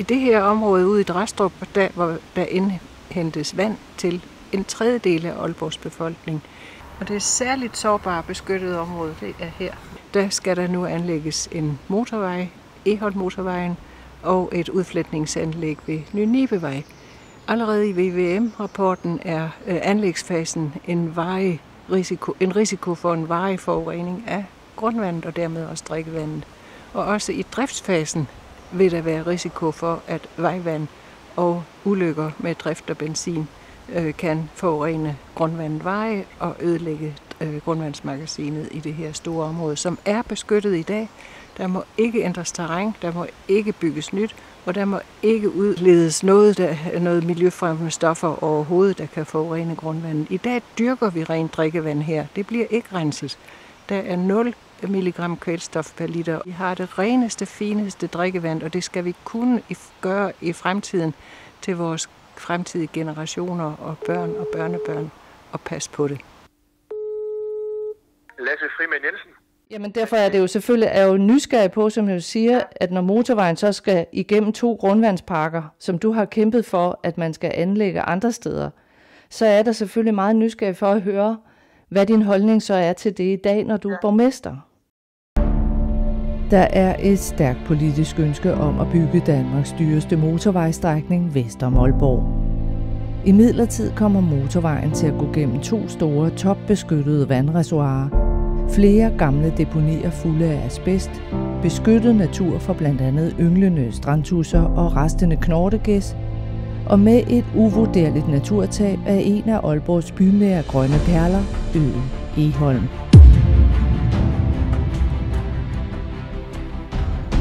I det her område ude i Dræstrup, der, hvor der indhentes vand til en tredjedel af Aalborgs befolkning. Og det er særligt sårbare beskyttede område, det er her. Der skal der nu anlægges en motorvej, Eholt Motorvejen, og et udflætningsanlæg ved Nynibevej. Allerede i VVM-rapporten er øh, anlægsfasen en, varig risiko, en risiko for en varig forurening af grundvandet og dermed også drikkevandet. Og også i driftsfasen vil der være risiko for, at vejvand og ulykker med drift og benzin øh, kan forurene grundvandet veje og ødelægge øh, grundvandsmagasinet i det her store område, som er beskyttet i dag. Der må ikke ændres terræn, der må ikke bygges nyt, og der må ikke udledes noget, der, noget miljøfremmende stoffer overhovedet, der kan forurene grundvandet. I dag dyrker vi rent drikkevand her. Det bliver ikke renset. Der er 0 milligram kvælstof per liter. Vi har det reneste, fineste drikkevand, og det skal vi kunne gøre i fremtiden til vores fremtidige generationer og børn og børnebørn og passe på det. Lasse Frimand Jensen. Jamen derfor er det jo selvfølgelig er jo nysgerrig på, som jeg siger, at når motorvejen så skal igennem to grundvandsparker, som du har kæmpet for, at man skal anlægge andre steder, så er der selvfølgelig meget nysgerrig for at høre, hvad din holdning så er til det i dag, når du er borgmester. Der er et stærkt politisk ønske om at bygge Danmarks dyreste motorvejstrækning vest om Aalborg. I midlertid kommer motorvejen til at gå gennem to store topbeskyttede vandreservoirer, flere gamle deponier fulde af asbest, beskyttet natur for blandt andet ynglende strandtusser og restende knortegæs, og med et uvurderligt naturtab af en af Aalborgs bynære grønne perler, øen Eholm.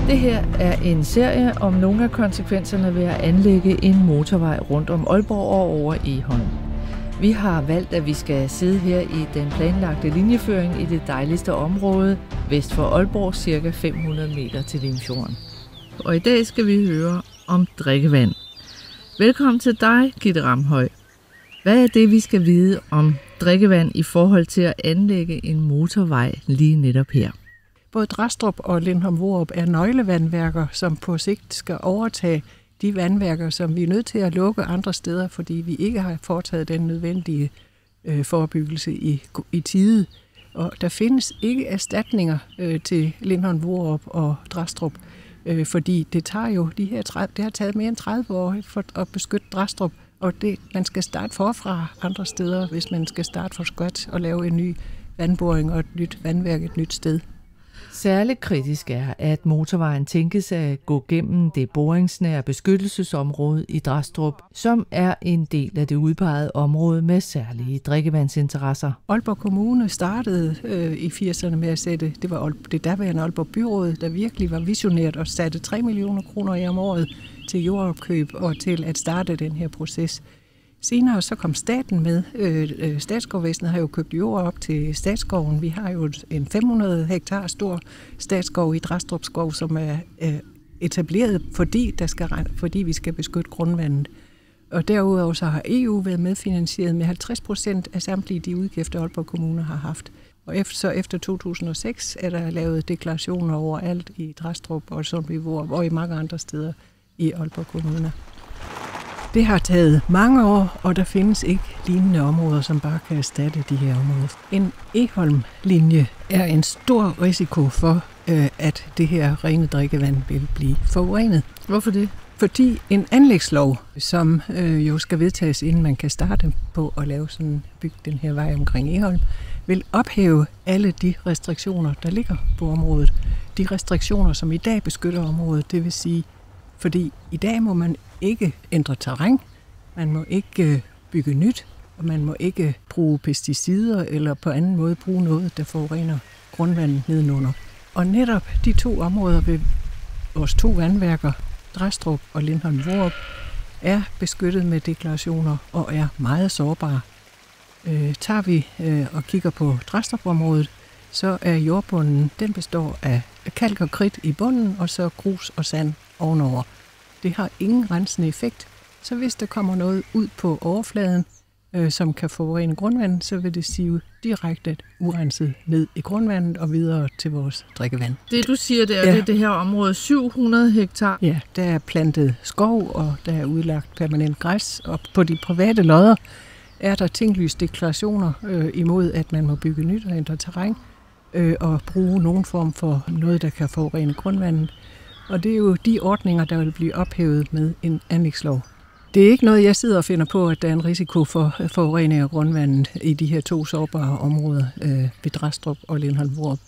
Det her er en serie om nogle af konsekvenserne ved at anlægge en motorvej rundt om Aalborg og over Eholm. Vi har valgt, at vi skal sidde her i den planlagte linjeføring i det dejligste område vest for Aalborg, cirka 500 meter til Limfjorden. Og i dag skal vi høre om drikkevand. Velkommen til dig, Gitte Ramhøj. Hvad er det, vi skal vide om drikkevand i forhold til at anlægge en motorvej lige netop her? Både Drastrup og Lindholm Vorup er nøglevandværker, som på sigt skal overtage de vandværker, som vi er nødt til at lukke andre steder, fordi vi ikke har foretaget den nødvendige øh, forebyggelse i, i tide. Og der findes ikke erstatninger øh, til Lindholm Vorup og Drastrup, øh, fordi det tager jo de her 30, det har taget mere end 30 år for at beskytte Drastrup, og det, man skal starte forfra andre steder, hvis man skal starte fra scratch og lave en ny vandboring og et nyt vandværk et nyt sted. Særligt kritisk er, at motorvejen tænkes at gå gennem det boringsnære beskyttelsesområde i Drastrup, som er en del af det udpegede område med særlige drikkevandsinteresser. Aalborg Kommune startede øh, i 80'erne med at sætte, det var det daværende Aalborg Byråd, der virkelig var visionært og satte 3 millioner kroner i om året til jordopkøb og til at starte den her proces. Senere så kom staten med. Øh, øh Statsskovvæsenet har jo købt jord op til statsskoven. Vi har jo en 500 hektar stor statsskov i Drastrup Skov, som er øh, etableret, fordi, der skal, fordi vi skal beskytte grundvandet. Og derudover så har EU været medfinansieret med 50 procent af samtlige de udgifter, Aalborg Kommune har haft. Og efter, så efter 2006 er der lavet deklarationer overalt i Drastrup og Sundbyvor og i mange andre steder i Aalborg Kommune. Det har taget mange år, og der findes ikke lignende områder, som bare kan erstatte de her områder. En Eholm-linje er en stor risiko for, øh, at det her rene drikkevand vil blive forurenet. Hvorfor det? Fordi en anlægslov, som øh, jo skal vedtages, inden man kan starte på at lave sådan, bygge den her vej omkring Eholm, vil ophæve alle de restriktioner, der ligger på området. De restriktioner, som i dag beskytter området, det vil sige, fordi i dag må man ikke ændre terræn, man må ikke øh, bygge nyt, og man må ikke bruge pesticider eller på anden måde bruge noget, der forurener grundvandet nedenunder. Og netop de to områder ved vores to vandværker, Dræstrup og Lindholm Vorup, er beskyttet med deklarationer og er meget sårbare. Øh, tager vi øh, og kigger på Dræstrup-området, så er jordbunden, den består af kalk og kridt i bunden, og så grus og sand ovenover. Det har ingen rensende effekt, så hvis der kommer noget ud på overfladen, øh, som kan forurene grundvandet, så vil det sive direkte urenset ned i grundvandet og videre til vores drikkevand. Det du siger, det er, ja. det, er det her område 700 hektar. Ja, der er plantet skov, og der er udlagt permanent græs, og på de private lodder er der tinglyst deklarationer øh, imod, at man må bygge nyt og ændre terræn øh, og bruge nogen form for noget, der kan forurene grundvandet. Og det er jo de ordninger, der vil blive ophævet med en anlægslov. Det er ikke noget, jeg sidder og finder på, at der er en risiko for øh, forurening af grundvandet i de her to sårbare områder øh, ved Dræstrup og Lindholm Vorup.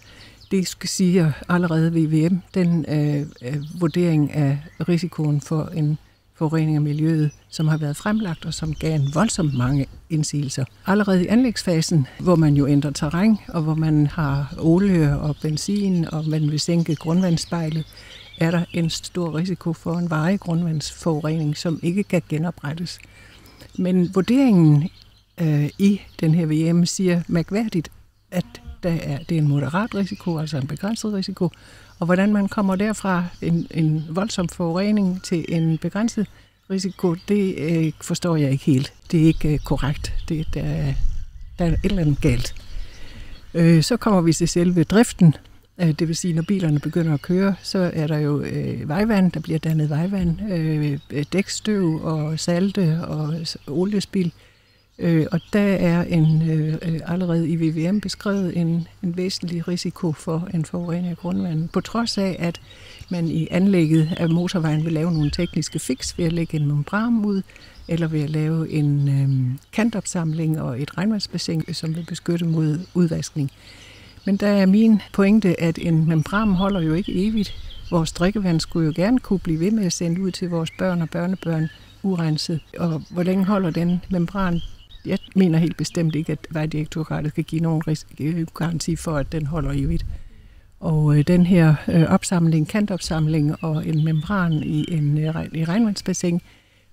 Det skal sige allerede VVM, den øh, øh, vurdering af risikoen for en forurening af miljøet, som har været fremlagt og som gav en voldsomt mange indsigelser. Allerede i anlægsfasen, hvor man jo ændrer terræn, og hvor man har olie og benzin, og man vil sænke grundvandsspejlet, er der en stor risiko for en varig grundvandsforurening, som ikke kan genoprettes. Men vurderingen øh, i den her VM siger mærkværdigt, at der er, det er en moderat risiko, altså en begrænset risiko, og hvordan man kommer derfra en, en voldsom forurening til en begrænset risiko, det øh, forstår jeg ikke helt. Det er ikke øh, korrekt. Det, der, er, der er et eller andet galt. Øh, så kommer vi til selve driften. Øh, det vil sige, når bilerne begynder at køre, så er der jo øh, vejvand, der bliver dannet vejvand, øh, øh dækstøv og salte og oliespil. Øh, og der er en, øh, øh allerede i VVM beskrevet en, en væsentlig risiko for en forurening af grundvandet. På trods af, at man i anlægget af motorvejen vil lave nogle tekniske fix ved at lægge en membran ud, eller ved at lave en øh, kantopsamling og et regnvandsbassin, som vil beskytte mod udvaskning. Men der er min pointe, at en membran holder jo ikke evigt. Vores drikkevand skulle jo gerne kunne blive ved med at sende ud til vores børn og børnebørn urenset. Og hvor længe holder den membran? Jeg mener helt bestemt ikke, at Vejdirektoratet kan give nogen øh, garanti for, at den holder evigt. Og øh, den her øh, opsamling, kantopsamling og en membran i en øh, i regnvandsbassin,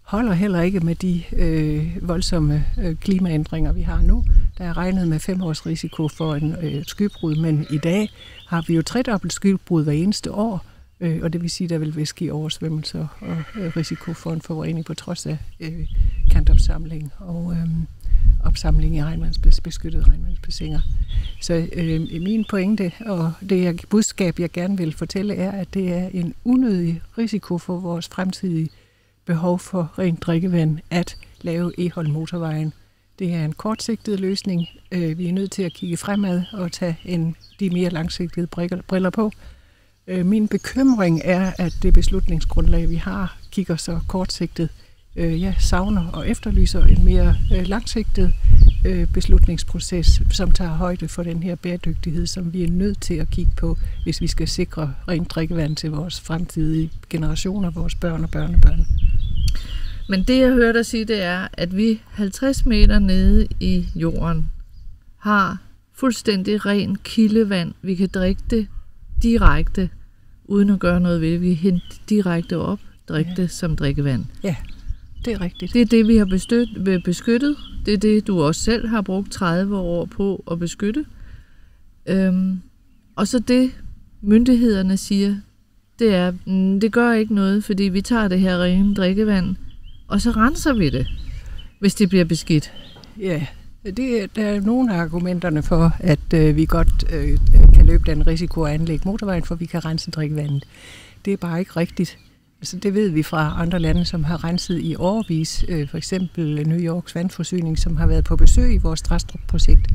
holder heller ikke med de øh, voldsomme øh, klimaændringer, vi har nu. Der er regnet med fem års risiko for en øh, skybrud, men i dag har vi jo tredobbelt skybrud hver eneste år, øh, og det vil sige, at der vil ske oversvømmelser og øh, risiko for en forurening på trods af øh, kantopsamling og øh, opsamling i regnvandsbes, beskyttede regnvandsbassiner. Så øh, min pointe og det jeg, budskab, jeg gerne vil fortælle, er, at det er en unødig risiko for vores fremtidige behov for rent drikkevand at lave Ehold motorvejen. Det er en kortsigtet løsning. Øh, vi er nødt til at kigge fremad og tage en, de mere langsigtede briller på. Øh, min bekymring er, at det beslutningsgrundlag, vi har, kigger så kortsigtet. Øh, jeg savner og efterlyser en mere øh, langsigtet øh, beslutningsproces, som tager højde for den her bæredygtighed, som vi er nødt til at kigge på, hvis vi skal sikre rent drikkevand til vores fremtidige generationer, vores børn og børnebørn. Men det, jeg hører dig sige, det er, at vi 50 meter nede i jorden har fuldstændig ren kildevand. Vi kan drikke det direkte, uden at gøre noget ved det. Vi henter direkte op, drikke ja. det som drikkevand. Ja, det er rigtigt. Det er det, vi har bestøt, beskyttet. Det er det, du også selv har brugt 30 år på at beskytte. Øhm, og så det, myndighederne siger, det er, mm, det gør ikke noget, fordi vi tager det her rene drikkevand, og så renser vi det, hvis det bliver beskidt. Ja, det, der er nogle af argumenterne for, at øh, vi godt øh, kan løbe den risiko at anlægge motorvejen, for vi kan rense drikkevandet. Det er bare ikke rigtigt. Altså, det ved vi fra andre lande, som har renset i årvis. Øh, for eksempel New Yorks vandforsyning, som har været på besøg i vores Strastrup-projekt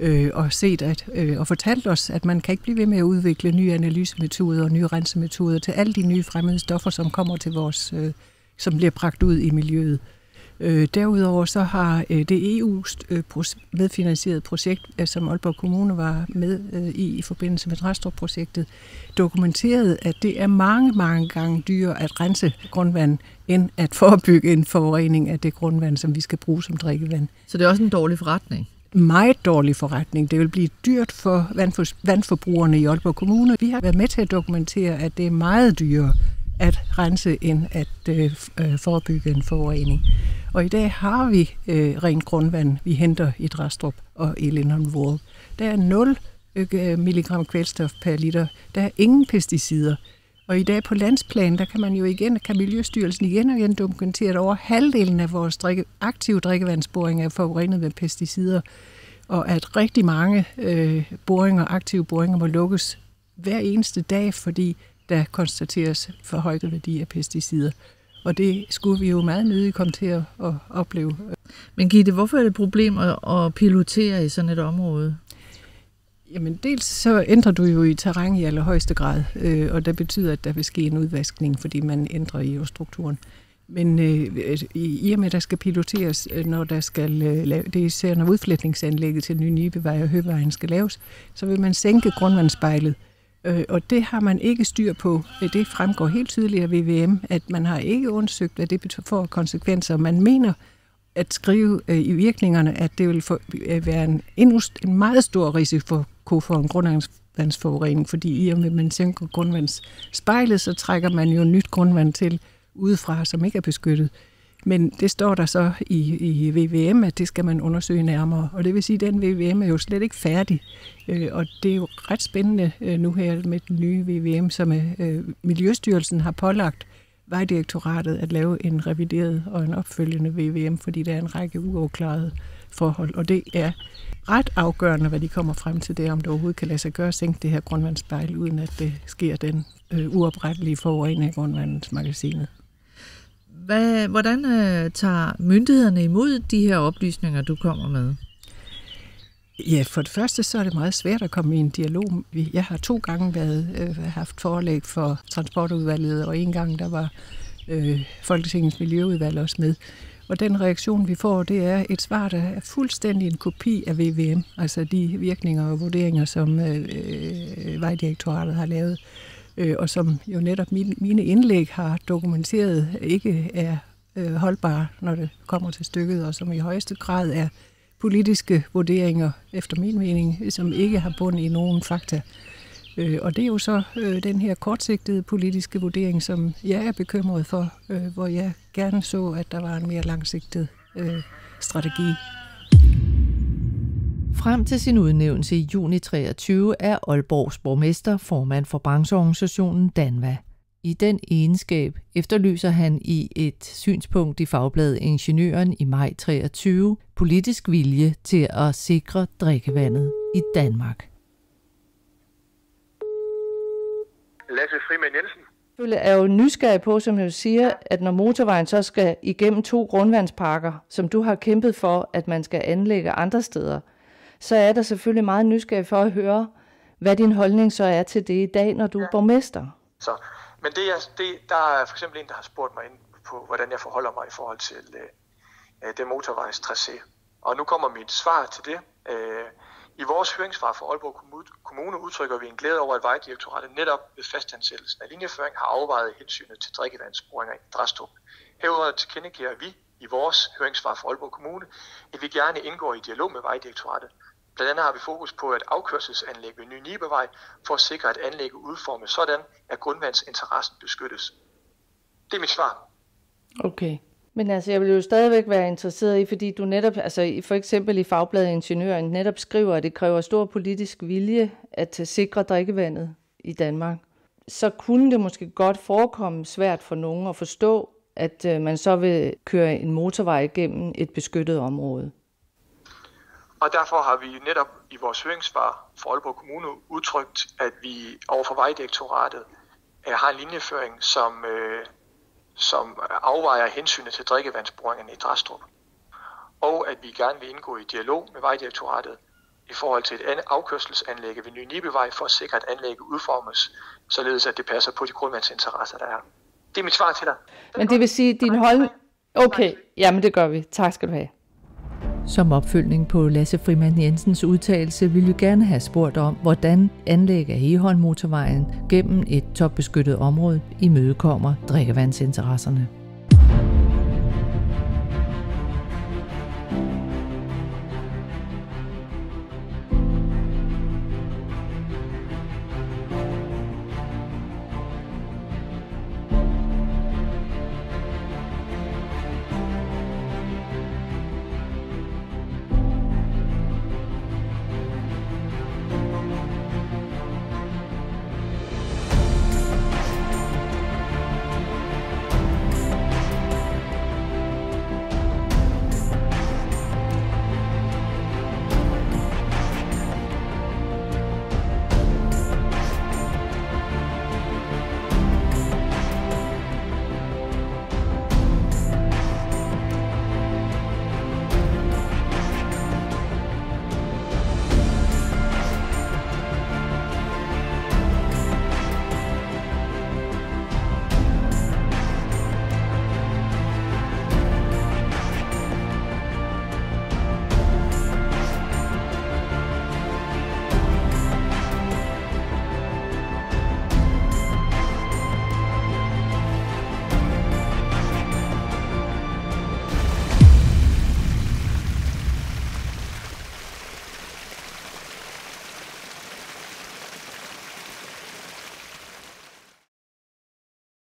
øh, og set at, øh, og fortalt os, at man kan ikke blive ved med at udvikle nye analysemetoder og nye rensemetoder til alle de nye fremmede stoffer, som kommer til vores øh, som bliver bragt ud i miljøet. Øh, derudover så har øh, det EU øh, medfinansieret projekt, øh, som Aalborg Kommune var med øh, i i forbindelse med Drastrup-projektet, dokumenteret, at det er mange, mange gange dyrere at rense grundvand, end at forebygge en forurening af det grundvand, som vi skal bruge som drikkevand. Så det er også en dårlig forretning? meget dårlig forretning. Det vil blive dyrt for vandforbrugerne i Aalborg Kommune. Vi har været med til at dokumentere, at det er meget dyrere at rense end at øh, øh, forebygge en forurening. Og i dag har vi øh, rent grundvand, vi henter i Drastrup og i Lindholm Vore. Der er 0 mg øh, milligram kvælstof per liter. Der er ingen pesticider. Og i dag på landsplan, der kan man jo igen, kan Miljøstyrelsen igen og igen dokumentere, at over halvdelen af vores drikke, aktive drikkevandsboringer er forurenet med pesticider, og at rigtig mange øh, boringer, aktive boringer må lukkes hver eneste dag, fordi der konstateres forhøjede værdi af pesticider. Og det skulle vi jo meget nødigt komme til at, at opleve. Men Gitte, hvorfor er det et problem at, at pilotere i sådan et område? Jamen dels så ændrer du jo i terræn i allerhøjeste grad, øh, og det betyder, at der vil ske en udvaskning, fordi man ændrer i strukturen. Men øh, i, og med, at der skal piloteres, øh, når der skal øh, lave, det er især når udflætningsanlægget til Nye Nibevej og Høvejen skal laves, så vil man sænke grundvandsspejlet. Øh, og det har man ikke styr på. Øh, det fremgår helt tydeligt af VVM, at man har ikke undersøgt, hvad det får konsekvenser. Man mener at skrive øh, i virkningerne, at det vil for, øh, være en, endnu, en meget stor risiko for en grundvandsforurening, fordi i og med, at man sænker grundvandsspejlet, så trækker man jo nyt grundvand til udefra, som ikke er beskyttet. Men det står der så i, i VVM, at det skal man undersøge nærmere. Og det vil sige, at den VVM er jo slet ikke færdig. Øh, og det er jo ret spændende øh, nu her med den nye VVM, som øh, Miljøstyrelsen har pålagt Vejdirektoratet at lave en revideret og en opfølgende VVM, fordi der er en række uafklarede forhold. Og det er ret afgørende, hvad de kommer frem til det, om det overhovedet kan lade sig gøre at sænke det her grundvandsspejl, uden at det sker den øh, uoprettelige forurening af grundvandsmagasinet. Hvad, hvordan øh, tager myndighederne imod de her oplysninger, du kommer med? Ja, for det første så er det meget svært at komme i en dialog. Jeg har to gange været, øh, haft forelæg for transportudvalget, og en gang der var øh, Folketingets Miljøudvalg også med. Og den reaktion, vi får, det er et svar, der er fuldstændig en kopi af VVM, altså de virkninger og vurderinger, som øh, øh Vejdirektoratet har lavet øh, øh, og som jo netop mine, mine indlæg har dokumenteret ikke er øh, holdbare, når det kommer til stykket, og som i højeste grad er politiske vurderinger, efter min mening, som ikke har bund i nogen fakta. Øh, og det er jo så øh, den her kortsigtede politiske vurdering, som jeg er bekymret for, øh, hvor jeg gerne så, at der var en mere langsigtet øh, strategi. Frem til sin udnævnelse i juni 23 er Aalborgs borgmester formand for brancheorganisationen Danva. I den egenskab efterlyser han i et synspunkt i fagbladet Ingeniøren i maj 23 politisk vilje til at sikre drikkevandet i Danmark. Lasse Frimand Jensen. Du er jo nysgerrig på, som jeg siger, at når motorvejen så skal igennem to grundvandsparker, som du har kæmpet for, at man skal anlægge andre steder, så er der selvfølgelig meget nysgerrig for at høre, hvad din holdning så er til det i dag, når du ja. er borgmester. Så, men det er, det, der er for eksempel en, der har spurgt mig ind på, hvordan jeg forholder mig i forhold til uh, det motorvejs tracé. Og nu kommer mit svar til det. Uh, I vores høringssvar for Aalborg Kommune udtrykker vi en glæde over, at Vejdirektoratet netop ved fastansættelsen af linjeføring har afvejet hensynet til drikkevandsboringer i Drastrup. Herudover tilkendegiver vi i vores høringssvar for Aalborg Kommune, at vi gerne indgår i dialog med Vejdirektoratet Blandt andet har vi fokus på et afkørselsanlæg ved Ny Nibevej for at sikre, at anlægget udformes sådan, at grundvandsinteressen beskyttes. Det er mit svar. Okay. Men altså, jeg vil jo stadigvæk være interesseret i, fordi du netop, altså for eksempel i Fagbladet Ingeniøren, netop skriver, at det kræver stor politisk vilje at sikre drikkevandet i Danmark. Så kunne det måske godt forekomme svært for nogen at forstå, at øh, man så vil køre en motorvej igennem et beskyttet område. Og derfor har vi netop i vores høringssvar for Aalborg Kommune udtrykt, at vi overfor Vejdirektoratet øh, har en linjeføring, som, øh, som afvejer hensynet til drikkevandsboringerne i Drastrup. Og at vi gerne vil indgå i dialog med Vejdirektoratet i forhold til et andet afkørselsanlæg ved Ny Nibevej for at sikre, at anlægget udformes, således at det passer på de grundvandsinteresser, der er. Det er mit svar til dig. Men det vil sige, at din holdning... Okay, jamen det gør vi. Tak skal du have. Som opfølgning på Lasse Frimand Jensens udtalelse vil vi gerne have spurgt om, hvordan anlæg af Egholm motorvejen gennem et topbeskyttet område imødekommer drikkevandsinteresserne.